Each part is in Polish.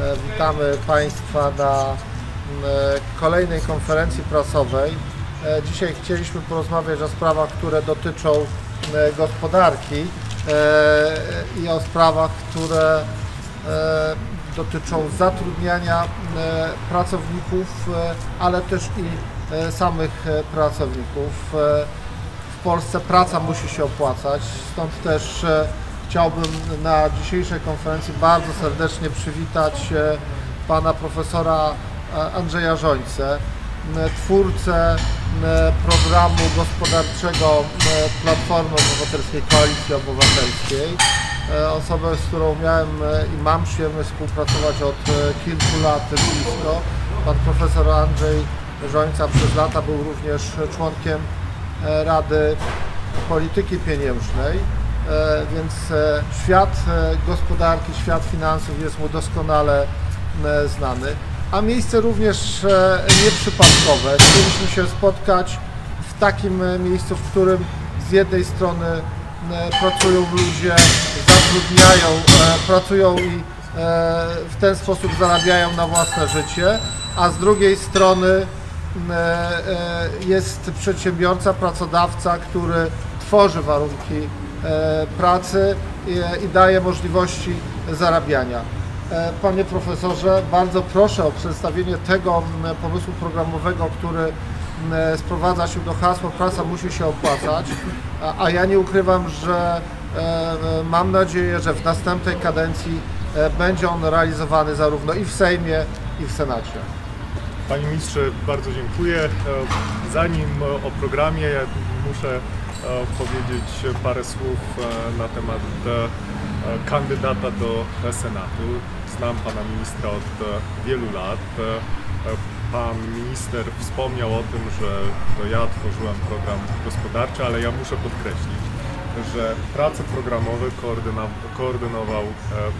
E, Witamy Państwa na e, kolejnej konferencji prasowej. E, Dzisiaj chcieliśmy porozmawiać o sprawach, które dotyczą gospodarki i o sprawach, które dotyczą zatrudniania pracowników, ale też i samych pracowników. W Polsce praca musi się opłacać, stąd też chciałbym na dzisiejszej konferencji bardzo serdecznie przywitać e, pana profesora e, Andrzeja Żońcę, m, twórcę programu gospodarczego Platformy Obywatelskiej Koalicji Obywatelskiej. E, Osobę, z którą miałem i mam przyjemność współpracować od kilku lat blisko. Pan profesor Andrzej Żońca przez lata był również członkiem Rady Polityki Pieniężnej, więc e, świat e, gospodarki, świat finansów jest mu doskonale e, znany, a miejsce również e, nieprzypadkowe. Chcieliśmy się spotkać w takim e, miejscu, w którym z jednej strony e, pracują ludzie, zatrudniają, e, pracują i e, w ten sposób zarabiają na własne życie, a z drugiej strony e, e, jest przedsiębiorca, pracodawca, który tworzy warunki e, pracy i, daje możliwości zarabiania. E, Panie profesorze, bardzo proszę o przedstawienie tego pomysłu programowego, który sprowadza się do hasła praca musi się opłacać, a, a ja nie ukrywam, że e, e, mam nadzieję, że w następnej kadencji e, będzie on realizowany zarówno i w Sejmie, i w Senacie. Panie ministrze, bardzo dziękuję. E, Zanim e, o programie, muszę e, powiedzieć parę słów e, na temat e, e, kandydata do Senatu. Znam pana ministra od e, wielu lat. E, e, Pan minister wspomniał o tym, że to ja tworzyłem program gospodarczy, ale ja muszę podkreślić, że prace programowe koordynował e,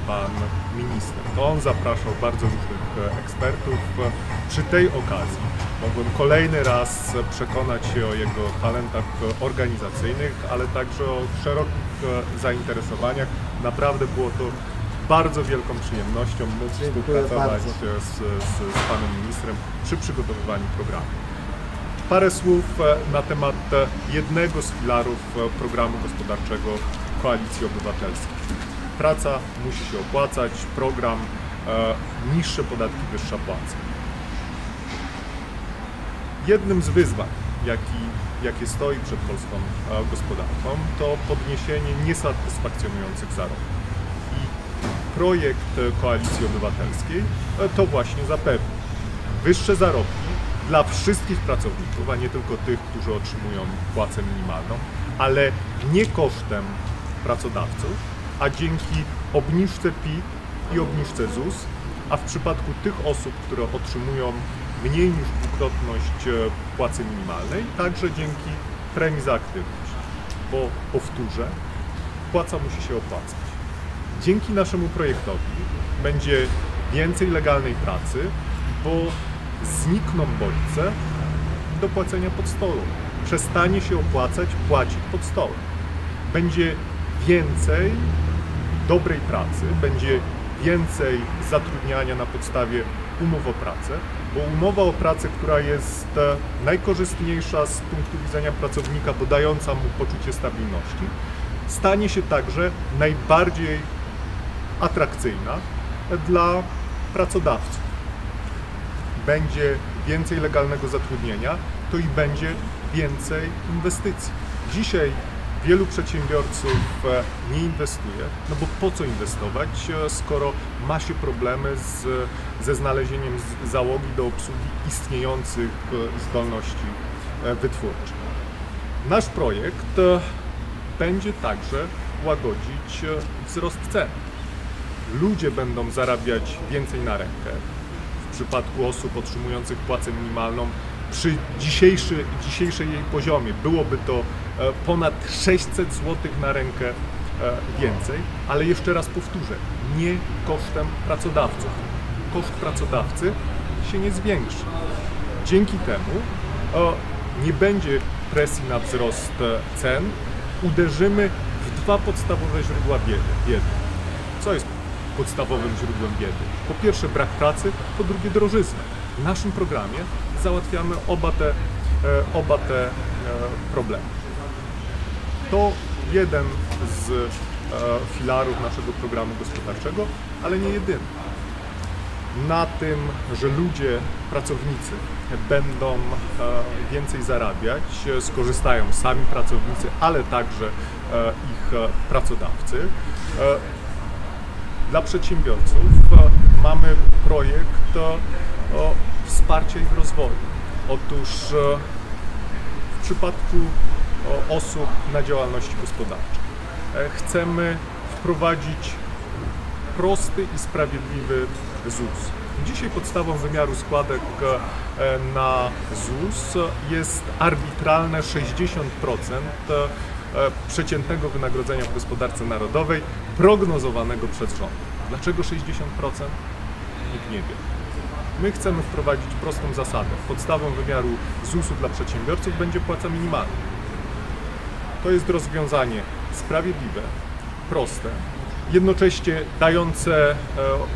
pan minister. To on zapraszał bardzo różnych e, ekspertów. E, Przy tej okazji mogłem kolejny raz przekonać się o jego talentach organizacyjnych, ale także o szerokich zainteresowaniach. Naprawdę było to bardzo wielką przyjemnością móc Dziękuję współpracować z, z, z panem ministrem przy przygotowywaniu programu. Parę słów e, na temat e, jednego z filarów e, programu gospodarczego Koalicji Obywatelskiej. Praca musi się opłacać, program niższe podatki, wyższa płaca. Jednym z wyzwań, jaki, jakie stoi przed polską gospodarką, to podniesienie niesatysfakcjonujących zarobków. I projekt Koalicji Obywatelskiej to właśnie zapewni wyższe zarobki dla wszystkich pracowników, a nie tylko tych, którzy otrzymują płacę minimalną, ale nie kosztem pracodawców, a dzięki obniżce PIT i obniżce ZUS, a w przypadku tych osób, które otrzymują mniej niż dwukrotność e, płacy minimalnej, także dzięki premii za aktywność. Bo powtórzę, płaca musi się opłacać. Dzięki naszemu projektowi będzie więcej legalnej pracy, bo znikną bodźce do płacenia pod stołem. Przestanie się opłacać płacić pod stołem. Będzie więcej dobrej pracy, będzie więcej zatrudniania na podstawie umów o pracę, bo umowa o pracę, która jest e, najkorzystniejsza z punktu widzenia pracownika, bo dająca mu poczucie stabilności, stanie się także najbardziej atrakcyjna dla pracodawców. Będzie więcej legalnego zatrudnienia, to i będzie więcej inwestycji. Dzisiaj wielu przedsiębiorców e, nie inwestuje, no bo po co inwestować, e, skoro ma się problemy z, ze znalezieniem załogi do obsługi istniejących e, zdolności wytwórczych. Nasz projekt będzie także łagodzić wzrost cen. Ludzie będą zarabiać więcej na rękę. Przypadku osób otrzymujących płacę minimalną przy dzisiejszy, dzisiejszej jej poziomie byłoby to e, ponad 600 zł na rękę e, więcej, ale jeszcze raz powtórzę, nie kosztem pracodawców. Koszt pracodawcy się nie zwiększy. Dzięki temu e, nie będzie presji na wzrost cen. Uderzymy w dwa podstawowe źródła biedy. Co jest podstawowym źródłem biedy. Po pierwsze brak pracy, po drugie drożyzna. W naszym programie załatwiamy oba te, e, oba te e, problemy. To jeden z e, filarów naszego programu gospodarczego, ale nie jedyny. Na tym, że ludzie, pracownicy będą więcej zarabiać, skorzystają sami pracownicy, ale także ich pracodawcy. Dla przedsiębiorców mamy projekt o wsparcia ich rozwoju. Otóż e, w przypadku osób na działalności gospodarczej e, chcemy wprowadzić prosty i sprawiedliwy ZUS. Dzisiaj podstawą wymiaru składek e, na ZUS jest arbitralne 60% e, przeciętnego wynagrodzenia w gospodarce narodowej prognozowanego przez rząd. Dlaczego 60%? Nikt nie wie. My chcemy wprowadzić prostą zasadę. Podstawą wymiaru ZUS-u dla przedsiębiorców będzie płaca minimalna. To jest rozwiązanie sprawiedliwe, proste, jednocześnie dające e,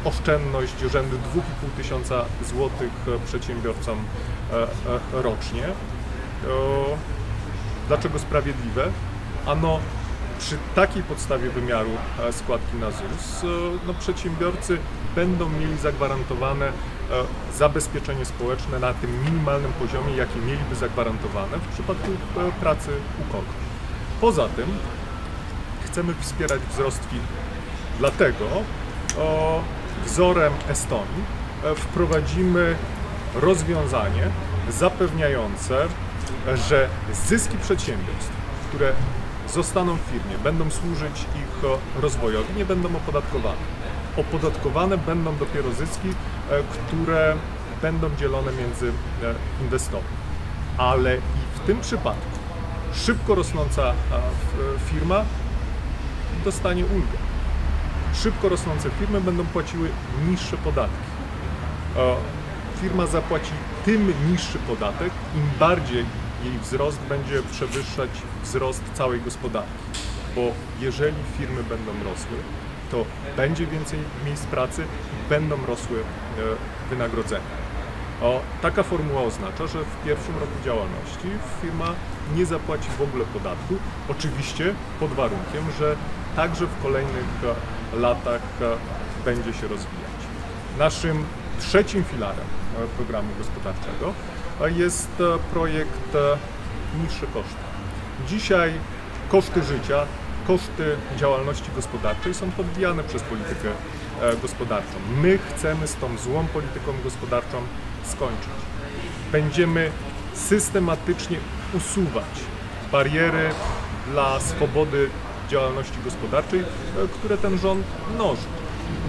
oszczędność rzędu 2,5 tysiąca złotych e, przedsiębiorcom e, e, rocznie. Dlaczego sprawiedliwe? Ano przy takiej podstawie wymiaru e, składki na ZUS e, no, przedsiębiorcy będą mieli zagwarantowane e, zabezpieczenie społeczne na tym minimalnym poziomie, jakie mieliby zagwarantowane w przypadku pracy u kogoś. Poza tym chcemy wspierać wzrost. Dlatego o, wzorem Estonii wprowadzimy rozwiązanie zapewniające, że zyski przedsiębiorstw, które zostaną w firmie, będą służyć ich e, rozwojowi, nie będą opodatkowane. Opodatkowane będą dopiero zyski, e, które będą dzielone między e, inwestorów. Ale i w tym przypadku szybko rosnąca firma dostanie ulgę. Szybko rosnące firmy będą płaciły niższe podatki. Firma zapłaci tym niższy podatek, im bardziej jej wzrost będzie przewyższać wzrost całej gospodarki. Bo jeżeli firmy będą rosły, to będzie więcej miejsc pracy i będą rosły e, wynagrodzenia. O, taka formuła oznacza, że w pierwszym roku działalności firma nie zapłaci w ogóle podatku, oczywiście pod warunkiem, że także w kolejnych e, latach e, będzie się rozwijać. Naszym trzecim filarem programu gospodarczego jest e, projekt e, niższe koszty. Dzisiaj koszty życia, koszty działalności gospodarczej są podbijane przez politykę e, gospodarczą. My chcemy z tą złą polityką gospodarczą skończyć. Będziemy systematycznie usuwać bariery dla swobody działalności gospodarczej, które ten rząd mnoży.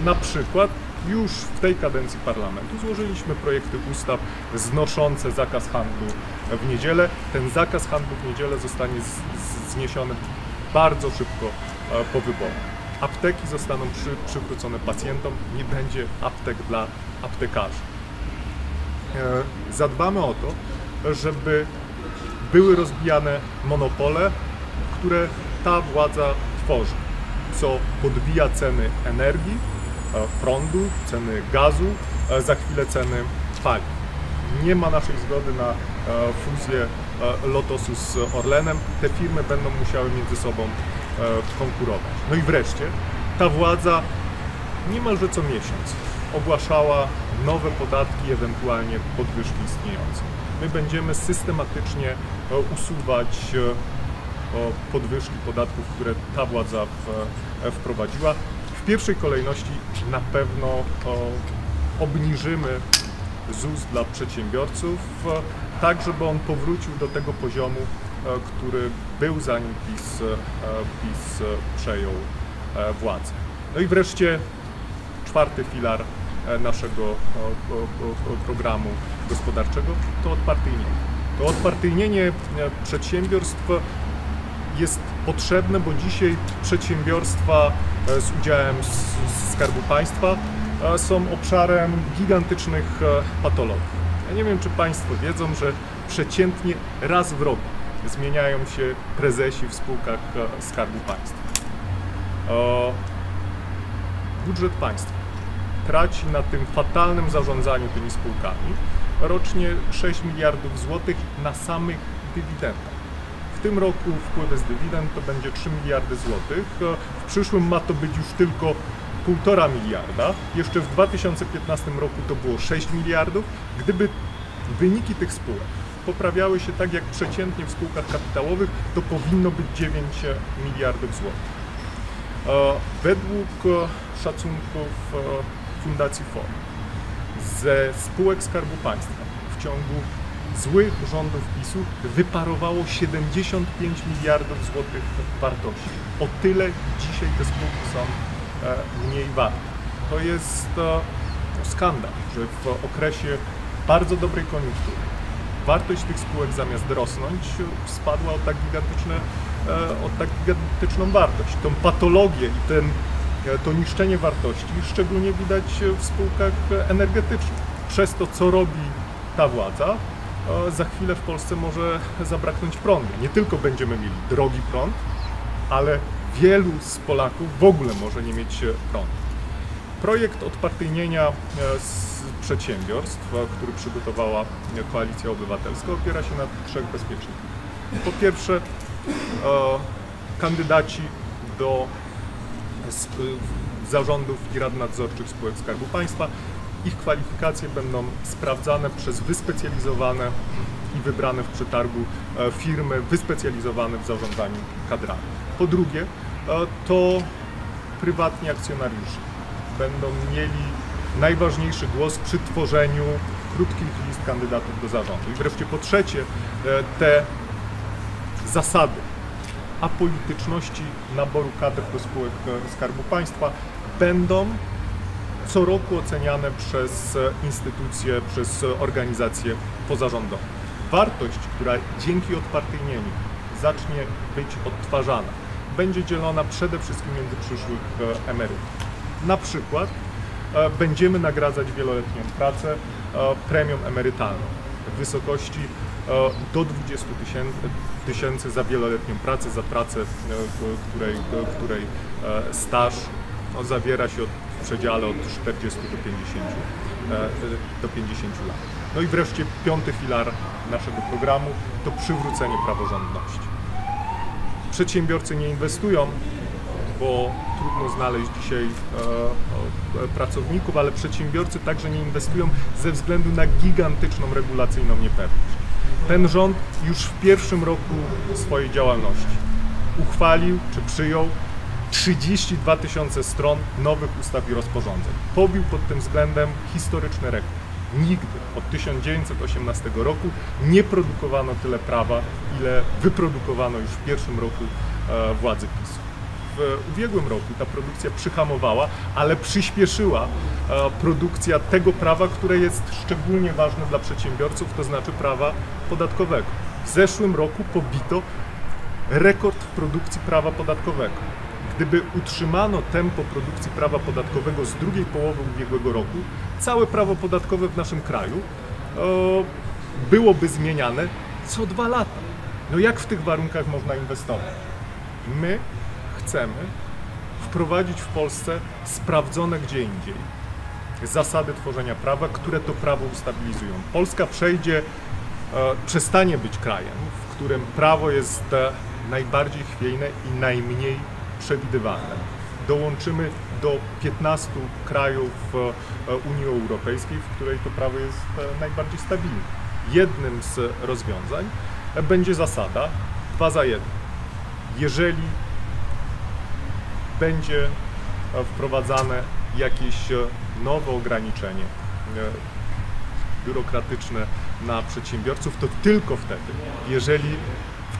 Na przykład już w tej kadencji parlamentu złożyliśmy projekty ustaw znoszące zakaz handlu w niedzielę. Ten zakaz handlu w niedzielę zostanie z, z, zniesiony bardzo szybko e, po wyborach. Apteki zostaną przy, przywrócone pacjentom, nie będzie aptek dla aptekarzy. E, Zadbamy o to, żeby były rozbijane monopole, które ta władza tworzy, co podbija ceny energii, prądu, ceny gazu, e, za chwilę ceny paliw. Nie ma naszej zgody na e, fuzję e, Lotosu z Orlenem. Te firmy będą musiały między sobą e, konkurować. No i wreszcie ta władza niemalże co miesiąc ogłaszała nowe podatki, ewentualnie podwyżki istniejące. My będziemy systematycznie e, usuwać e, podwyżki podatków, które ta władza e, wprowadziła. W pierwszej kolejności na pewno o, obniżymy ZUS dla przedsiębiorców, e, tak żeby on powrócił do tego poziomu, e, który był zanim PiS, e, PiS e, przejął e, władzę. No i wreszcie czwarty filar e, naszego programu gospodarczego to odpartyjnienie. To odpartyjnienie e, przedsiębiorstw jest potrzebne, bo dzisiaj przedsiębiorstwa e, z udziałem Skarbu Państwa e, są obszarem gigantycznych e, patologii. Ja nie wiem, czy Państwo wiedzą, że przeciętnie raz w roku zmieniają się prezesi w spółkach Skarbu Państwa. Budżet państwa traci na tym fatalnym zarządzaniu tymi spółkami rocznie 6 miliardów złotych na samych dywidendach. W tym roku wpływy z dywidend to będzie 3 miliardy złotych. W przyszłym ma to być już tylko 1,5 miliarda. Jeszcze w 2015 roku to było 6 miliardów. Gdyby wyniki tych spółek poprawiały się tak jak przeciętnie w spółkach kapitałowych, to powinno być 9 miliardów złotych. E, Według e, szacunków e, Fundacji FOR ze spółek Skarbu Państwa w ciągu złych rządów PiSu wyparowało 75 miliardów złotych wartości. O tyle dzisiaj te spółki są e, mniej warte. To jest e, skandal, że w okresie bardzo dobrej koniunktury wartość tych spółek zamiast rosnąć spadła o tak, gigantyczne, e, o tak gigantyczną wartość. Tą patologię i ten, to niszczenie wartości szczególnie widać w spółkach energetycznych. Przez to, co robi ta władza, za chwilę w Polsce może zabraknąć prądu. Nie tylko będziemy mieli drogi prąd, ale wielu z Polaków w ogóle może nie mieć prądu. Projekt odpartyjnienia e, z przedsiębiorstw, e, który przygotowała Koalicja Obywatelska, opiera się na trzech bezpiecznikach. Po pierwsze, e, kandydaci do zarządów i rad nadzorczych spółek Skarbu Państwa. Ich kwalifikacje będą sprawdzane przez wyspecjalizowane i wybrane w przetargu firmy wyspecjalizowane w zarządzaniu kadrami. Po drugie, to prywatni akcjonariusze będą mieli najważniejszy głos przy tworzeniu krótkich list kandydatów do zarządu. I wreszcie po trzecie, e, te zasady apolityczności naboru kadr do spółek e, Skarbu Państwa będą co roku oceniane przez e, instytucje, przez organizacje pozarządowe. Wartość, która dzięki odpartyjnieniu zacznie być odtwarzana, będzie dzielona przede wszystkim między przyszłych emerytów. Na przykład e, będziemy nagradzać wieloletnią pracę e, premią emerytalną w wysokości e, do 20 tysięcy za wieloletnią pracę, za pracę, której, której staż zawiera się w przedziale od 40 do 50, do 50 lat. No i wreszcie piąty filar naszego programu to przywrócenie praworządności. Przedsiębiorcy nie inwestują bo trudno znaleźć dzisiaj e, e, pracowników, ale przedsiębiorcy także nie inwestują ze względu na gigantyczną regulacyjną niepewność. Ten rząd już w pierwszym roku swojej działalności uchwalił czy przyjął 32 tysiące stron nowych ustaw i rozporządzeń. Pobił pod tym względem historyczny rekord. Nigdy od 1918 roku nie produkowano tyle prawa, ile wyprodukowano już w pierwszym roku e, władzy PiSu w ubiegłym roku ta produkcja przyhamowała, ale przyspieszyła e, produkcja tego prawa, które jest szczególnie ważne dla przedsiębiorców, to znaczy prawa podatkowego. W zeszłym roku pobito rekord w produkcji prawa podatkowego. Gdyby utrzymano tempo produkcji prawa podatkowego z drugiej połowy ubiegłego roku, całe prawo podatkowe w naszym kraju e, byłoby zmieniane co dwa lata. No jak w tych warunkach można inwestować? My chcemy wprowadzić w Polsce sprawdzone gdzie indziej zasady tworzenia prawa, które to prawo ustabilizują. Polska przejdzie, e, przestanie być krajem, w którym prawo jest e, najbardziej chwiejne i najmniej przewidywalne. Dołączymy do 15 krajów e, Unii Europejskiej, w której to prawo jest najbardziej stabilne. Jednym z rozwiązań będzie zasada 2 za 1. Jeżeli będzie e, wprowadzane jakieś e, nowe ograniczenie e, biurokratyczne na przedsiębiorców, to tylko wtedy, jeżeli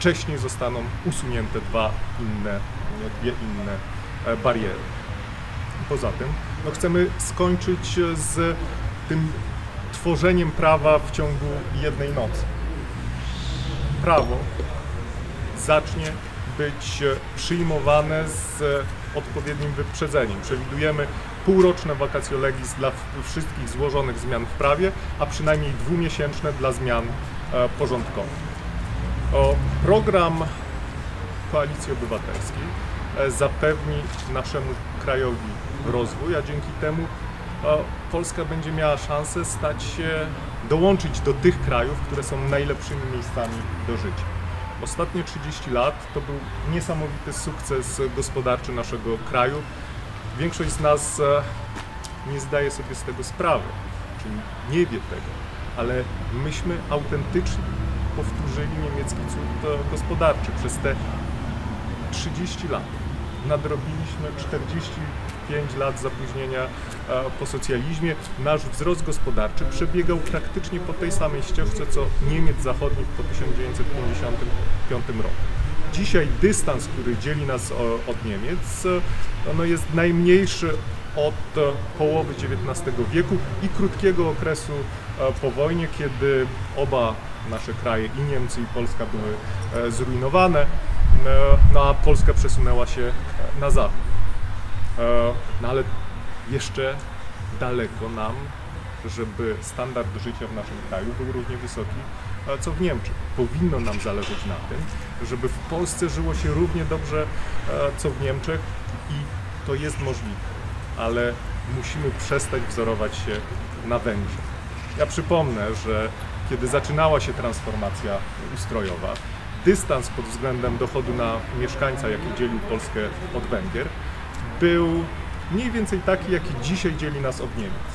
wcześniej zostaną usunięte dwa inne, dwie inne bariery. Poza tym no chcemy skończyć z tym tworzeniem prawa w ciągu jednej nocy. Prawo zacznie być przyjmowane z odpowiednim wyprzedzeniem. Przewidujemy półroczne vacatio legis dla wszystkich złożonych zmian w prawie, a przynajmniej dwumiesięczne dla zmian e, porządkowych. O, program Koalicji Obywatelskiej e, zapewni naszemu krajowi rozwój, a dzięki temu e, Polska będzie miała szansę stać się, dołączyć do tych krajów, które są najlepszymi miejscami do życia. Ostatnie 30 lat to był niesamowity sukces gospodarczy naszego kraju. Większość z nas e, nie zdaje sobie z tego sprawy, czyli nie wie tego, ale myśmy autentycznie powtórzyli niemiecki cud e, gospodarczy przez te 30 lat. Nadrobiliśmy 45 lat zapóźnienia e, po socjalizmie. Nasz wzrost gospodarczy przebiegał praktycznie po tej samej ścieżce, co Niemiec zachodnich po 1955 roku. Dzisiaj dystans, który dzieli nas o- od Niemiec, e, no jest najmniejszy od e, połowy XIX wieku i krótkiego okresu e, po wojnie, kiedy oba nasze kraje, i Niemcy, i Polska były e, zrujnowane, e, no a Polska przesunęła się e, na zachód. No ale jeszcze daleko nam, żeby standard życia w naszym kraju był równie wysoki co w Niemczech. Powinno nam zależeć na tym, żeby w Polsce żyło się równie dobrze co w Niemczech i to jest możliwe, ale musimy przestać wzorować się na Węgrzech. Ja przypomnę, że kiedy zaczynała się transformacja ustrojowa, dystans pod względem dochodu na mieszkańca, jaki dzielił Polskę od Węgier, był mniej więcej taki, jaki dzisiaj dzieli nas od Niemiec.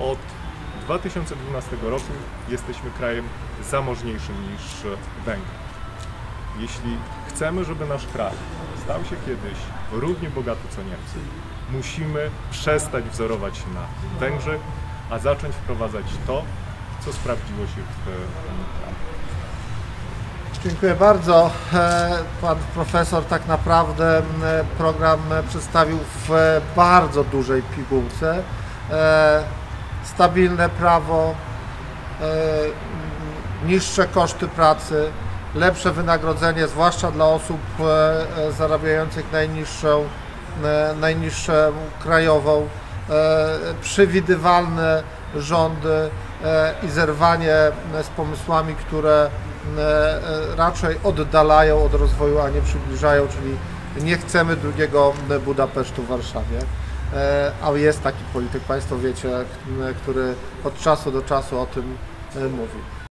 Od 2012 roku jesteśmy krajem zamożniejszym niż Węgry. Jeśli chcemy, żeby nasz kraj stał się kiedyś równie bogaty co Niemcy, musimy przestać wzorować się na Węgrzech, a zacząć wprowadzać to, co sprawdziło się w. Dziękuję bardzo. E, Pan profesor tak naprawdę program przedstawił w bardzo dużej pigułce. E, Stabilne prawo, e, niższe koszty pracy, lepsze wynagrodzenie, zwłaszcza dla osób zarabiających najniższą, najniższą krajową, przewidywalne rządy e, i zerwanie e, z pomysłami, które e, e, raczej oddalają od rozwoju, a nie przybliżają, czyli nie chcemy drugiego Budapesztu w Warszawie. E, A jest taki polityk, Państwo wiecie, który od czasu do czasu o tym e, mówi.